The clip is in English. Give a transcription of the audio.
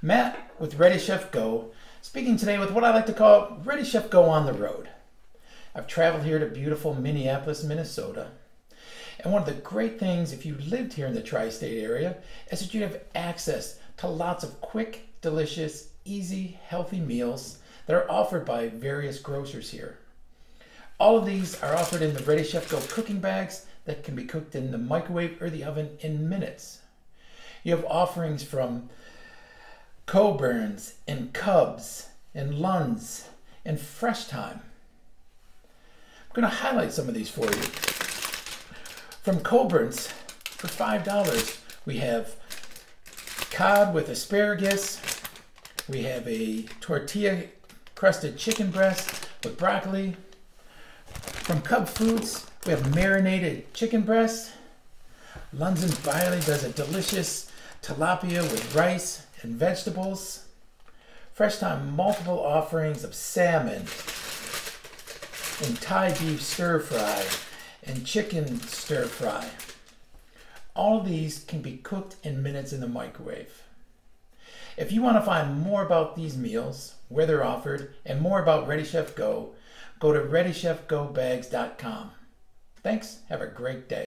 Matt with Ready Chef Go, speaking today with what I like to call Ready Chef Go on the road. I've traveled here to beautiful Minneapolis, Minnesota. And one of the great things if you lived here in the tri state area is that you have access to lots of quick, delicious, easy, healthy meals that are offered by various grocers here. All of these are offered in the Ready Chef Go cooking bags that can be cooked in the microwave or the oven in minutes. You have offerings from Coborn's and Cubs and Lund's and Fresh Thyme. I'm going to highlight some of these for you. From Coborn's, for $5, we have cod with asparagus. We have a tortilla crusted chicken breast with broccoli. From Cub Foods, we have marinated chicken breast. Lunds and Byerly does a delicious tilapia with rice and vegetables. Fresh Thyme multiple offerings of salmon and Thai beef stir fry and chicken stir fry. All these can be cooked in minutes in the microwave. If you want to find more about these meals, where they're offered, and more about Ready Chef Go, go to ReadyChefGoBags.com. Thanks. Have a great day.